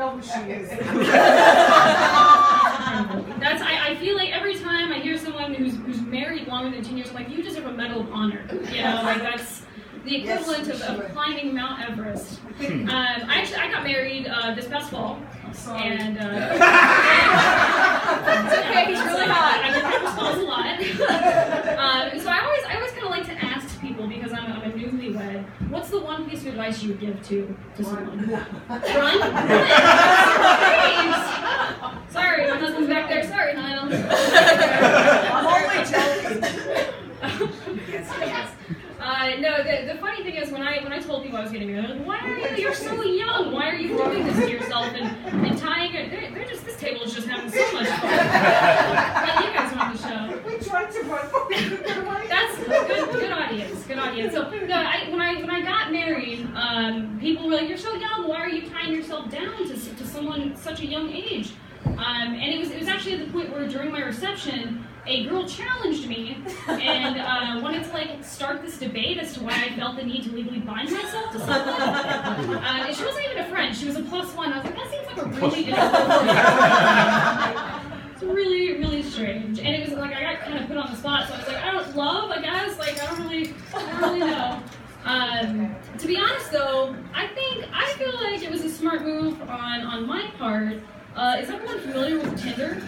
know who she is. That's I, I feel like every time I hear someone who's who's married longer than ten years, I'm like, you deserve a medal of honor. You know, like that's the equivalent you of, of climbing Mount Everest. Um, I actually I got married uh, this past fall, and uh, It's okay, he's really hot. I get response a lot. um, so I always I always kind of like to ask people because I'm, I'm a newlywed. What's the one piece of advice you would give to to someone? Run. Run. Sorry, my husband's back there. Sorry, Niall. I'm only joking. yes, yes. Uh, no, the, the funny thing is when I when I told people I was getting married, like, why are you? You're so young. Why are you doing this to yourself and, and tying it? They're, they're just this table is just having so much fun. Let you guys run the show. We tried to run. That's good, good audience, good audience. So no, I, when I when I got married, um, people were like, "You're so young. Why are you tying yourself down to, to someone such a young age?" Um, and it was it was actually at the point where during my reception, a girl challenged me and uh, wanted to like start this debate as to why I felt the need to legally bind myself to someone. Uh, and she wasn't even a friend; she was a plus one. I was like, that seems like a really. It's really, really strange. And it was like I got kind of put on the spot, so I was like, I don't love, I guess. Like I don't really, I don't really know. Um, to be honest, though, I think I feel like it was a smart move on on my part. Uh, is everyone familiar with Tinder?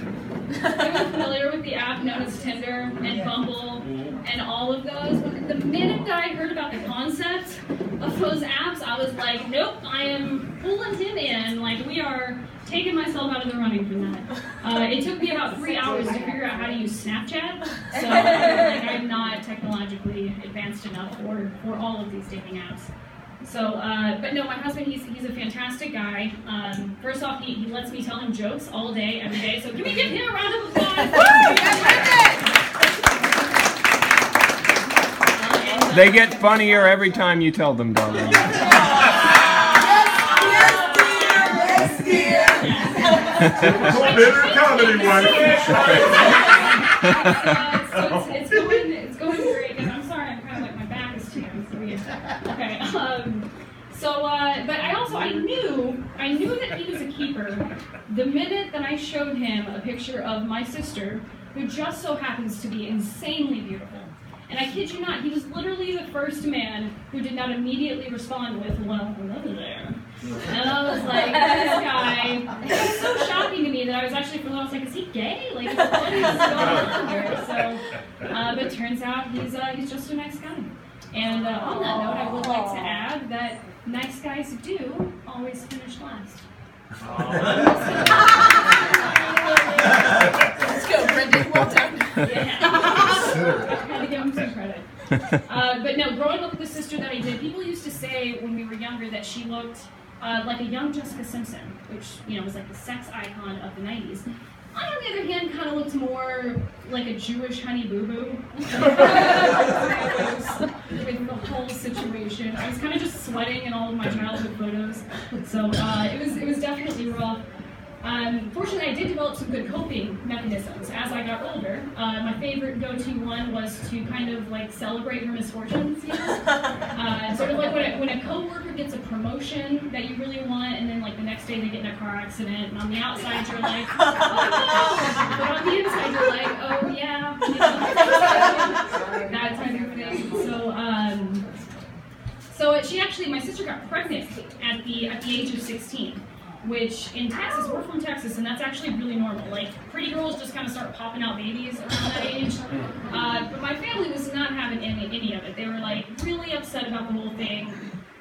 Everyone familiar with the app known as Tinder and Bumble and all of those? When- The minute that I heard about the concept of those apps, I was like, nope, I am pulling him in. Like we are taking myself out of the running for that. Uh, it took me about three hours to figure out how to use Snapchat, so like, I'm not technologically advanced enough for, for all of these dating apps. So, uh, but no, my husband, he's, he's a fantastic guy. Um, first off, he, he lets me tell him jokes all day, every day. So, can we give him a round of applause? Uh, and, uh, They get funnier every time you tell them, darling. Yes, dear. Yes, dear. Bitter comedy one. uh, so it's, it's going, it's going great. And I'm sorry, I'm kind of like my back is to you. So we- Okay. Um, so, uh, but I knew I knew that he was a keeper the minute that I showed him a picture of my sister, who just so happens to be insanely beautiful. And I kid you not, he was literally the first man who did not immediately respond with, "Well, hello there." And I was like, this guy, it was so shocking to me that I was actually, for a little, I was like, is he gay? Like, what is going on here? So, but it turns out he's, uh, he's just a nice guy. And uh, on that note, I would like to add that nice guys do always finish last. Let's go, Brendan. Well done. Yeah. Gotta give him some credit. Uh, but no, growing up with the sister that I did, people used to say when we were younger that she looked uh, like a young Jessica Simpson, which you know was like the sex icon of the '90s. I, on the other hand, kind of looked more like a Jewish Honey Boo Boo. with the whole situation, I was kind of just sweating in all of my childhood photos, so uh, it was it was definitely rough. Um, fortunately, I did develop some good coping mechanisms as I got older. Uh, my favorite go-to one was to kind of like celebrate her misfortunes, you know? uh, sort of like when a, when a coworker gets a promotion that you really want, and then like the next day they get in a car accident, and on the outside you're like, oh no, but on the inside you're like, oh yeah, you know? that type of thing. So. Um, so she actually, my sister got pregnant at the at the age of 16, which in Texas, we're from Texas, and that's actually really normal. Like pretty girls just kind of start popping out babies around that age. Uh, but my family was not having any any of it. They were like really upset about the whole thing.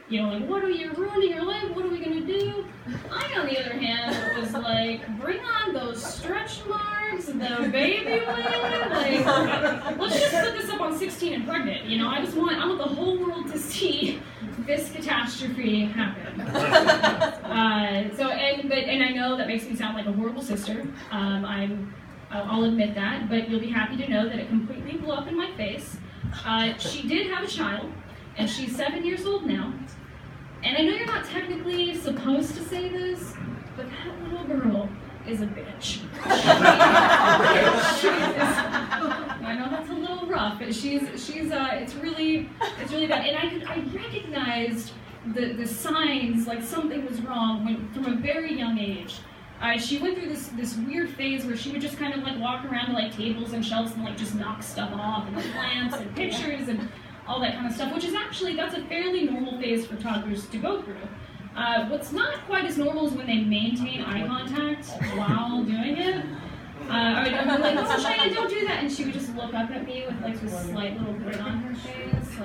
You know, like what are you ruining your life? What are we gonna do? I, on the other hand, was like, bring on those stretch marks, the baby weight. Like, let's just put this up on 16 and pregnant. You know, I just want I want the whole world to see this catastrophe happen. Uh, so and but and I know that makes me sound like a horrible sister. Um, I'm I'll admit that, but you'll be happy to know that it completely blew up in my face. Uh, she did have a child, and she's seven years old now. And I know you're not technically supposed to say this, but that little girl is a bitch. I know that's a little rough, but she's she's uh, it's really it's really bad. And I could I recognized the, the signs like something was wrong when from a very young age. Uh, she went through this this weird phase where she would just kind of like walk around to like tables and shelves and like just knock stuff off and like plants and pictures and all that kind of stuff, which is actually that's a fairly normal phase for toddlers to go through. Uh, what's not quite as normal is when they maintain eye contact while doing it. Uh, I I'd be like, oh, don't do that. And she would just look up at me with like this slight little grin on her face.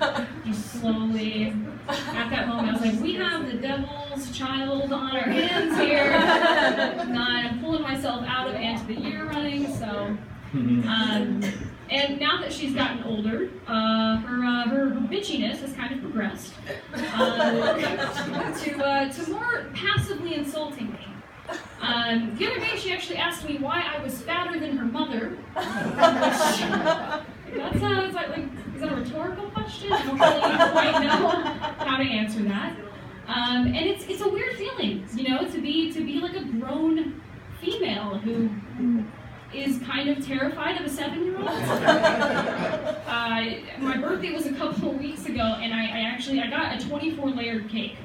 Like, just slowly. At that moment, I was like, we have the devil's child on our hands here. Not, I'm pulling myself out of Aunt of the Year running, so. Um, and now that she's gotten older, uh, her, uh, her bitchiness has kind of progressed uh, to, uh, to more passively insulting me. Um, the other day, she actually asked me why I was fatter than her mother. that sounds that like is that a rhetorical question? I don't really quite know how to answer that. Um, and it's it's a weird feeling, you know, to be to be like a grown female who is kind of terrified of a seven-year-old. Uh, my birthday was a couple of weeks ago, and I, I actually I got a 24-layered cake.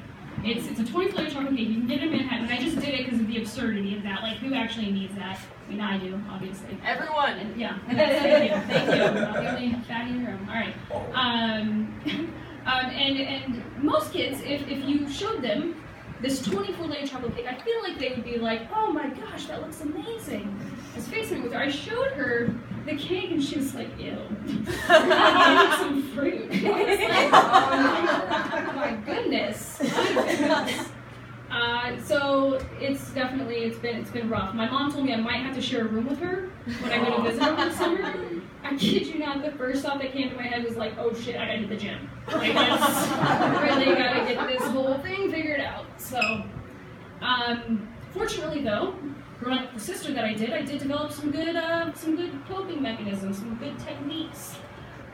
It's it's a 24 layer chocolate cake. You can get it in Manhattan. I just did it because of the absurdity of that. Like, who actually needs that? I mean, I do, obviously. Everyone. And, yeah. Thank you. Thank you. I'm not the only fatty in the room. All right. Um, um, and and most kids, if if you showed them this 24 layer chocolate cake, I feel like they would be like, oh my gosh, that looks amazing. I was facing with her. I showed her the cake and she was like, ew. I need some fruit. I was like, oh my, my goodness. My goodness. Uh, so it's definitely it's been it's been rough. My mom told me I might have to share a room with her when I go to visit her this summer. I kid you not, the first thought that came to my head was like, oh shit, I gotta hit the gym. Like I really gotta get this whole thing figured out. So um, fortunately though, growing up with the sister that I did, I did develop some good uh, some good coping mechanisms, some good techniques.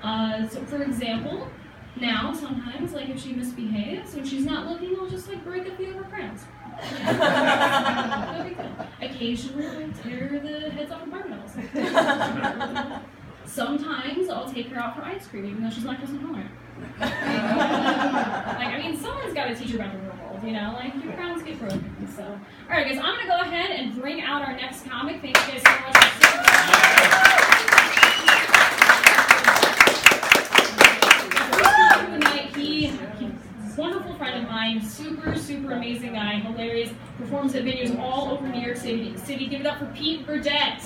Uh, so for example, now, sometimes, like if she misbehaves, when she's not looking, I'll just like break a few of her crowns. No big deal. Occasionally, I tear the heads off of barbells. Sometimes I'll take her out for ice cream, even though she's lactose intolerant. like, I mean, someone's got to teach her about the world, you know? Like, your crowns get broken. So, all right, guys, I'm going to go ahead and bring out our next comic. Thank you guys so much for sitting through the night. He, he's a wonderful friend of mine, super, super amazing guy, hilarious, performs at venues all over New York City. City. Give it up for Pete Burdett.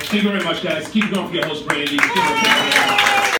Thank you very much, guys. Keep going for your host, Brandy.